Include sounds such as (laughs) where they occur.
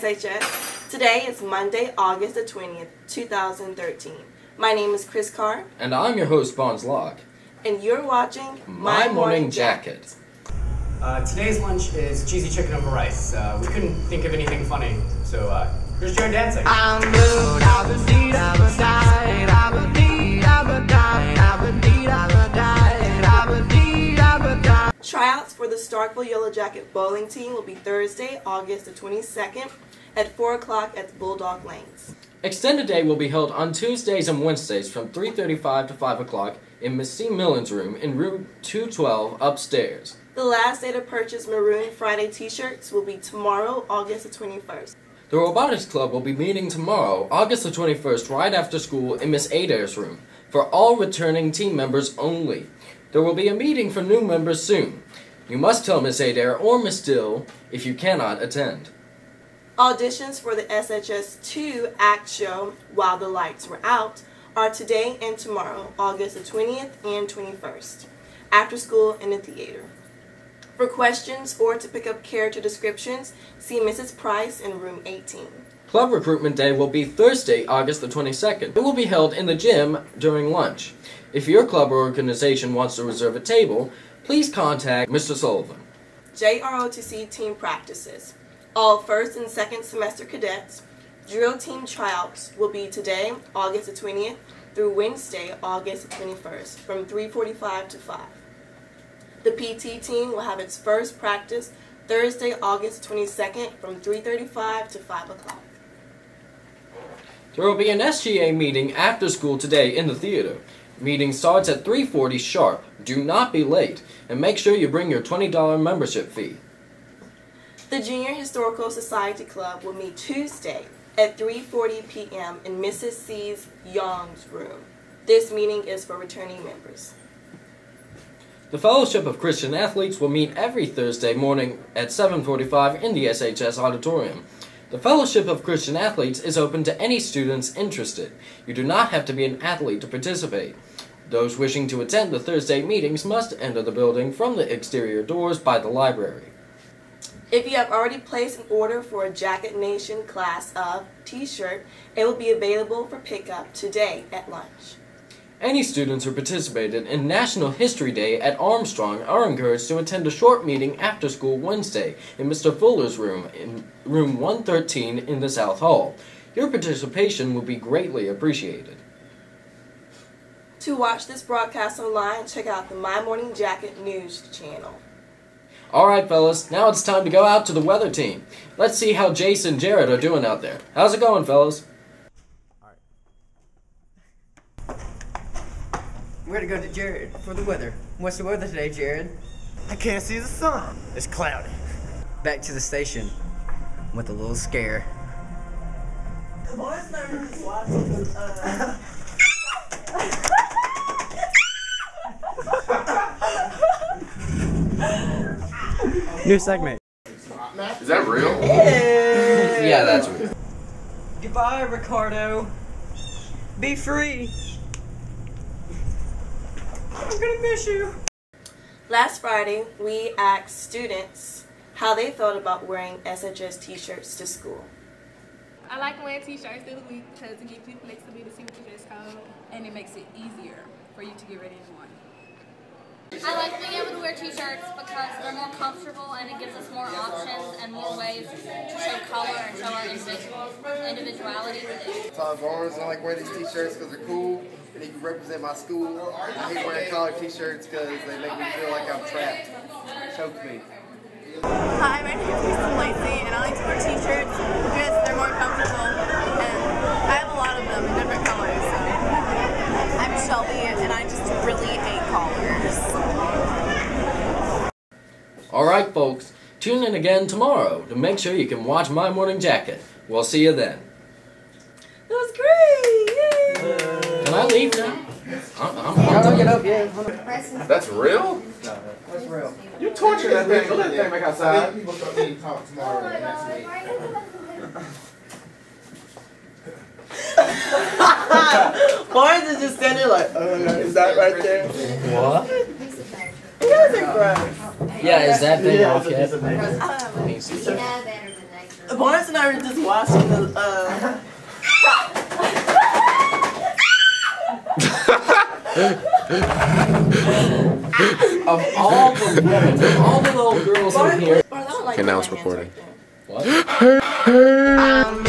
SHS. Today is Monday, August the 20th, 2013. My name is Chris Carr, And I'm your host, Bonds Locke. and you're watching My, Morning Jacket. Uh, today's lunch is cheesy chicken over rice. Uh, we couldn't think of anything funny, so uh, here's Jared dancing. Starkville Yellow Jacket bowling team will be Thursday, August the 22nd at 4 o'clock at the Bulldog Lanes. Extended Day will be held on Tuesdays and Wednesdays from 3.35 to 5 o'clock in Miss C. Millen's room in room 212 upstairs. The last day to purchase Maroon Friday t-shirts will be tomorrow, August the 21st. The Robotics Club will be meeting tomorrow, August the 21st, right after school in Miss Adair's room, for all returning team members only. There will be a meeting for new members soon. You must tell Miss Adair or Miss Dill if you cannot attend. Auditions for the SHS2 act show While the Lights Were Out are today and tomorrow, August the 20th and 21st, after school in the theater. For questions or to pick up character descriptions, see Mrs. Price in room 18. Club Recruitment Day will be Thursday, August the 22nd. It will be held in the gym during lunch. If your club or organization wants to reserve a table, please contact Mr. Sullivan. JROTC team practices. All first and second semester cadets. Drill team tryouts will be today, August the 20th, through Wednesday, August the 21st, from 3:45 to 5. The PT team will have its first practice Thursday, August 22nd, from 3:35 to 5 o'clock. There will be an SGA meeting after school today in the theater. Meeting starts at 3:40 sharp. Do not be late and make sure you bring your $20 membership fee. The Junior Historical Society Club will meet Tuesday at 3:40 p.m. in Mrs. C's Young's room. This meeting is for returning members. The Fellowship of Christian Athletes will meet every Thursday morning at 7:45 in the SHS auditorium. The Fellowship of Christian Athletes is open to any students interested. You do not have to be an athlete to participate. Those wishing to attend the Thursday meetings must enter the building from the exterior doors by the library. If you have already placed an order for a Jacket Nation class of t-shirt, it will be available for pickup today at lunch. Any students who participated in National History Day at Armstrong are encouraged to attend a short meeting after school Wednesday in Mr. Fuller's room in room 113 in the South Hall. Your participation will be greatly appreciated. To watch this broadcast online, check out the My Morning Jacket news channel. Alright, fellas, now it's time to go out to the weather team. Let's see how Jason and Jared are doing out there. How's it going, fellas? All right. We're gonna go to Jared for the weather. What's the weather today, Jared? I can't see the sun. It's cloudy. Back to the station with a little scare. New segment. Is that real? Yeah, that's real. Goodbye, Ricardo. Be free. I'm gonna miss you. Last Friday, we asked students how they felt about wearing SHS t-shirts to school. I like wearing t-shirts through the week because it gives you flexibility to with your dress code and it makes it easier for you to get ready in the morning. I like being able to wear t-shirts because they're more comfortable and it gives us more options and more ways to show color and show our individual, individuality with it. Todd Barnes, I like wearing these t-shirts because they're cool and they can represent my school. I hate wearing collar t-shirts because they make me feel like I'm trapped. Choke me. Hi, my name is Kristen Lacey, and I like to wear t-shirts because they're more comfortable, and I have a lot of them in different colors. So. I'm Shelby, and I just really hate collars. Alright, folks, tune in again tomorrow to make sure you can watch My Morning Jacket. We'll see you then. It was great! Yay! Can I leave now? I'm, I'm, I'm get up, yeah. That's real? That's real. You torture that thing. Go let that thing back outside. People start meeting talk tomorrow or next week. Barnes is just standing like, uh, is that right there? What? You guys are gross. Yeah, is that thing off yet? Um, Let me. Barnes and I were just watching the. Uh, (laughs) Of all the women, of all the little girls in here. Barnes, like Okay, now it's recording. right. What? I'm